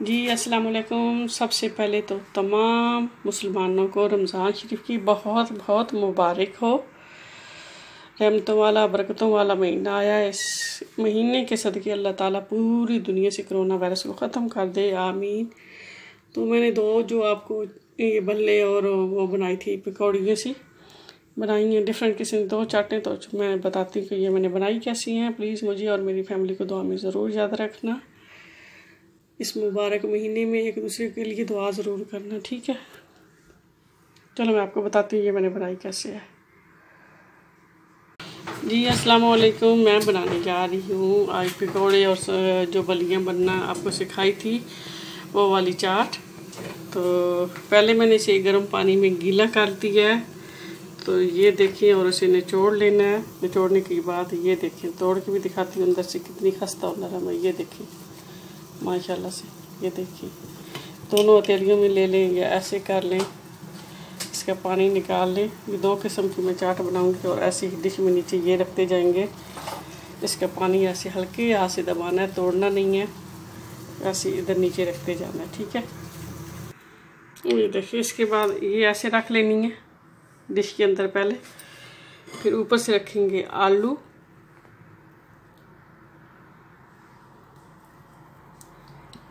जी अस्सलाम वालेकुम सबसे पहले तो तमाम मुसलमानों को रमज़ान शरीफ की बहुत बहुत मुबारक हो। रहमतों वाला, बरकतों वाला महीना आया। इस महीने के सदक़े अल्लाह ताला पूरी दुनिया से कोरोना वायरस को ख़त्म कर दे। आमीन। तो मैंने दो जो आपको ये बल्ले और वो बनाई थी पकौड़ियों सी, बनाई हैं डिफरेंट किस्म, दो चाटें तो मैं बताती हूँ कि ये मैंने बनाई कैसी हैं। प्लीज़ मुझे और मेरी फैमिली को दुआ में ज़रूर याद रखना। इस मुबारक महीने में एक दूसरे के लिए दुआ ज़रूर करना, ठीक है? चलो मैं आपको बताती हूँ ये मैंने बनाई कैसे है। जी अस्सलाम वालेकुम मैं बनाने जा रही हूँ आज पकौड़े और जो बलियाँ बनना आपको सिखाई थी, वो वाली चाट। तो पहले मैंने इसे गर्म पानी में गीला कर दिया है। तो ये देखिए, और इसे निचोड़ लेना है। निचोड़ने के बाद ये देखिए, तोड़ के भी दिखाती हूँ अंदर से कितनी खस्ता नरम है, ये देखिए। माशाल्लाह से, ये देखिए। दोनों हथेलियों में ले लें, या ऐसे कर लें, इसका पानी निकाल लें। ये दो किस्म की मैं चाट बनाऊँगी और ऐसी ही डिश में नीचे ये रखते जाएँगे। इसका पानी ऐसे हल्के हाथ से दबाना है, तोड़ना नहीं है। ऐसे इधर नीचे रखते जाना है, ठीक है? ये देखिए, इसके बाद ये ऐसे रख लेनी है, डिश के अंदर पहले। फिर ऊपर से रखेंगे आलू।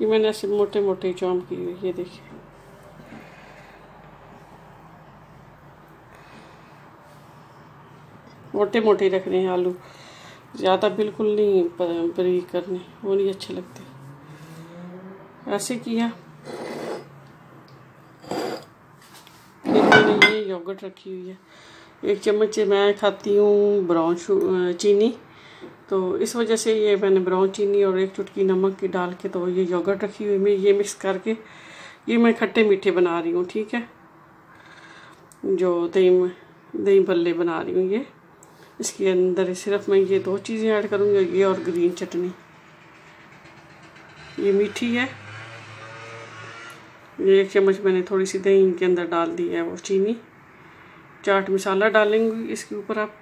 ये मैंने ऐसे मोटे मोटे चॉम की हुई ये देखिए। मोटे मोटे रखने हैं आलू। ज़्यादा बिल्कुल नहीं बरीक करने, वो नहीं अच्छे लगते। ऐसे किया। ये योगर्ट रखी हुई है। एक चम्मच मैं खाती हूँ ब्राउन चीनी। तो इस वजह से ये मैंने ब्राउन चीनी और एक चुटकी नमक की डाल के तो ये योगर्ट रखी हुई मैं, ये मिक्स करके, ये मैं खट्टे मीठे बना रही हूँ, ठीक है? जो दही दही बल्ले बना रही हूँ ये। इसके अंदर सिर्फ़ मैं ये दो चीज़ें ऐड करूँगी, ये और ग्रीन चटनी। ये मीठी है। ये एक चम्मच मैंने थोड़ी सी दही के अंदर डाल दी है वो चीनी। चाट मसाला डालेंगे इसके ऊपर आप।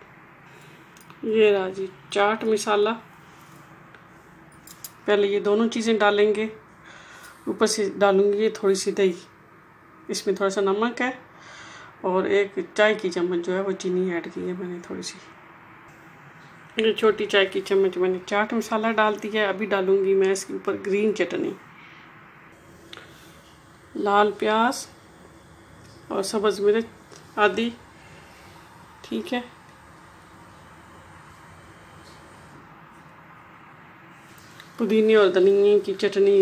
ये रहा जी, चाट, मसाला। पहले ये दोनों चीज़ें डालेंगे। ऊपर से डालूँगी ये थोड़ी सी दही। इसमें थोड़ा सा नमक है और एक चाय की चम्मच जो है वो चीनी ऐड की है मैंने थोड़ी सी। ये छोटी चाय की चम्मच मैंने चाट, मसाला डाल दिया है। अभी डालूँगी मैं इसके ऊपर ग्रीन चटनी। लाल प्याज और सब्ज़ मिर्च आदि। ठीक है? पुदीने और धनिए की चटनी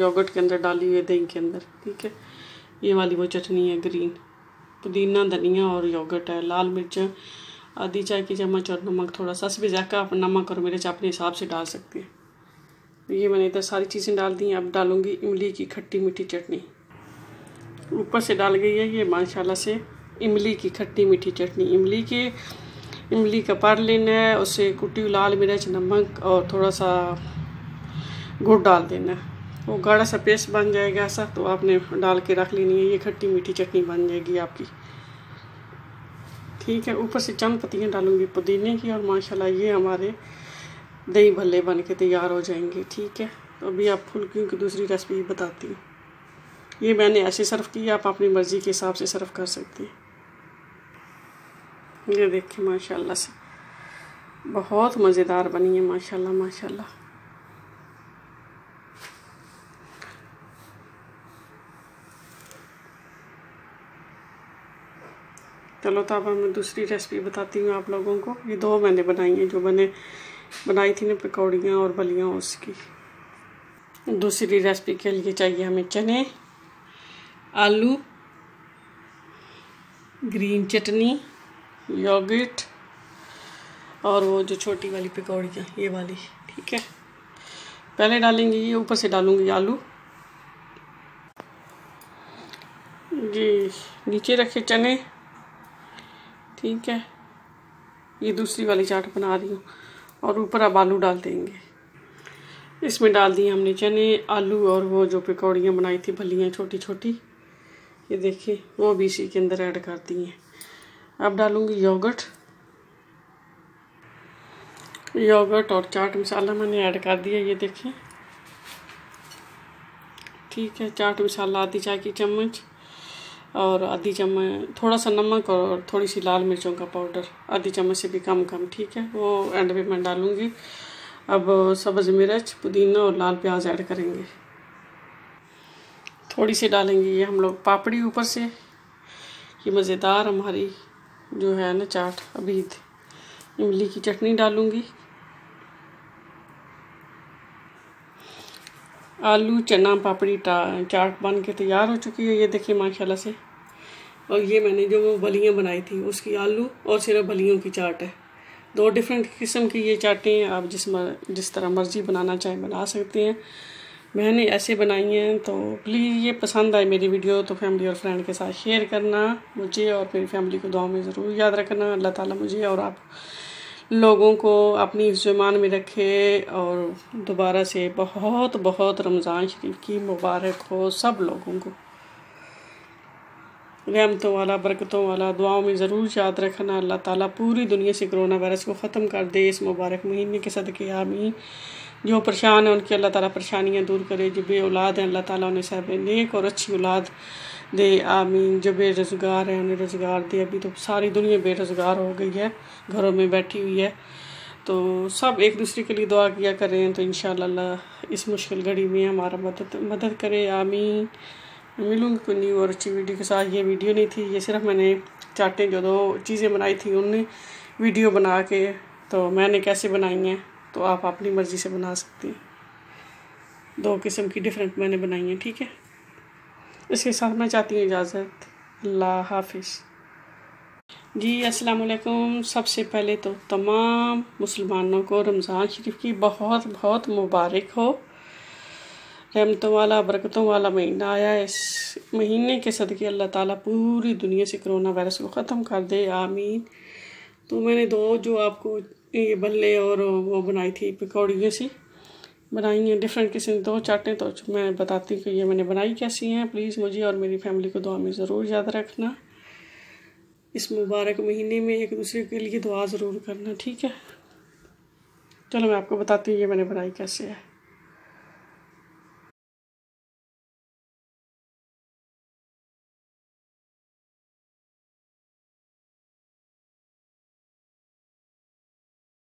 योगर्ट के अंदर डाली हुई है, दही के अंदर, ठीक है? ये वाली वो चटनी है ग्रीन। पुदीना धनिया और योगर्ट है, लाल मिर्च, आधी चाय की चम्मच और नमक, थोड़ा सा भी जाकर आप नमक और मिर्च अपने हिसाब से डाल सकते हैं। ये मैंने इधर सारी चीज़ें डाल दी अब डालूँगी इमली की खट्टी मीठी चटनी। ऊपर से डाल गई है ये, माशाल्लाह से, इमली की खट्टी मीठी चटनी। इमली के इमली का पार लेना है उससे कुटी लाल मिर्च, नमक और थोड़ा सा गुड़ डाल देना है। वो गाढ़ा सा पेस्ट बन जाएगा ऐसा तो आपने डाल के रख लेनी है। ये खट्टी मीठी चटनी बन जाएगी आपकी। ठीक है, ऊपर से चंद पत्तियाँ डालूँगी पुदीने की और माशाल्लाह ये हमारे दही भल्ले बन के तैयार हो जाएँगे। ठीक है तो अभी आप फुल्कियों की दूसरी रेसिपी बताती हूँ। ये मैंने ऐसे सर्व किया आप अपनी मर्ज़ी के हिसाब से सर्व कर सकते हैं। ये देखिए माशाल्लाह से बहुत मज़ेदार बनी है, माशाल्लाह माशाल्लाह। चलो तो अब मैं दूसरी रेसिपी बताती हूँ आप लोगों को। ये दो मैंने बनाई हैं, जो मैंने बनाई थी ना पकौड़ियाँ और बलियाँ उसकी। दूसरी रेसिपी के लिए चाहिए हमें चने, आलू ग्रीन चटनी योगिट और वो जो छोटी वाली पकौड़ियाँ, ये वाली, ठीक है? पहले डालेंगे ये, ऊपर से डालूँगी आलू। जी, नीचे रखे चने, ठीक है? ये दूसरी वाली चाट बना रही हूँ और ऊपर अब आलू डाल देंगे। इसमें डाल दिए हमने चने, आलू और वो जो पकौड़ियाँ बनाई थी भलियाँ छोटी छोटी ये देखिए, वो भी इसी के अंदर ऐड कर दी हैं अब डालूँगी योगर्ट। योगर्ट और चाट मसाला मैंने ऐड कर दिया, ये देखिए। ठीक है, चाट मसाला, आधी चाय की चम्मच और आधी चम्मच, थोड़ा सा नमक और थोड़ी सी लाल मिर्चों का पाउडर, आधी चम्मच से भी कम कम, ठीक है? वो एंड में मैं डालूँगी। अब सब्ज़ मिर्च, पुदीना और लाल प्याज ऐड करेंगे। थोड़ी सी डालेंगे ये हम लोग पापड़ी ऊपर से। ये मज़ेदार हमारी जो है ना चाट अभी इमली की चटनी डालूँगी। आलू चना पापड़ी चाट बन के तैयार हो चुकी है ये देखिए माशाल्लाह से। और ये मैंने जो वो बलियाँ बनाई थी उसकी आलू और सिर्फ़ बलियों की चाट है। दो डिफरेंट किस्म की ये चाटें आप जिस मर, जिस तरह मर्ज़ी बनाना चाहें बना सकते हैं। मैंने ऐसे बनाई हैं तो प्लीज़ ये पसंद आए मेरी वीडियो तो फैमिली और फ्रेंड के साथ शेयर करना मुझे और मेरी फैमिली को दुआ में ज़रूर याद रखना। अल्लाह ताला मुझे और आप लोगों को अपनी जुमान में रखे और दोबारा से बहुत बहुत रमज़ान शरीफ की मुबारक हो सब लोगों को। रहमतों वाला, बरकतों वाला, दुआओं में ज़रूर याद रखना। अल्लाह ताला पूरी दुनिया से कोरोना वायरस को ख़त्म कर दे इस मुबारक महीने के सदक़े, आमीन। जो परेशान है, उनकी अल्लाह ताला परेशानियाँ दूर करे, जो बे औलाद हैं, अल्लाह ताला उन्हें साहब नेक और अच्छी औलाद दे, आमीन। जो बेरोज़गार हैं, उन्हें रोज़गार दे। अभी तो सारी दुनिया बेरोज़गार हो गई है, घरों में बैठी हुई है। तो सब एक दूसरे के लिए दुआ किया करें तो इन इस मुश्किल घड़ी में हमारा मदद मदद करे, आमीन। मिलूँगी कोई न्यू और अच्छी वीडियो के साथ ये वीडियो नहीं थी, ये सिर्फ़ मैंने चाटें जो दो चीज़ें बनाई थी, उनने वीडियो बना के तो मैंने कैसे बनाई हैं तो आप अपनी मर्ज़ी से बना सकती हैं। दो किस्म की डिफरेंट मैंने बनाई हैं, ठीक है? इसके साथ मैं चाहती हूँ इजाज़त। अल्लाह हाफिज़। जी अस्सलाम वालेकुम सबसे पहले तो तमाम मुसलमानों को रमज़ान शरीफ की बहुत बहुत मुबारक हो। रहमतों वाला, बरकतों वाला महीना आया है। इस महीने के सदक़े अल्लाह ताला पूरी दुनिया से कोरोना वायरस को ख़त्म कर दे। आमीन। तो मैंने दो जो आपको ये बल्ले और वो बनाई थी पकौड़ियों सी, बनाई हैं डिफरेंट किस्म, दो चाटें तो मैं बताती हूँ कि ये मैंने बनाई कैसी हैं। प्लीज़ मुझे और मेरी फैमिली को दुआ में ज़रूर याद रखना। इस मुबारक महीने में एक दूसरे के लिए दुआ ज़रूर करना, ठीक है? चलो मैं आपको बताती हूँ ये मैंने बनाई कैसे है।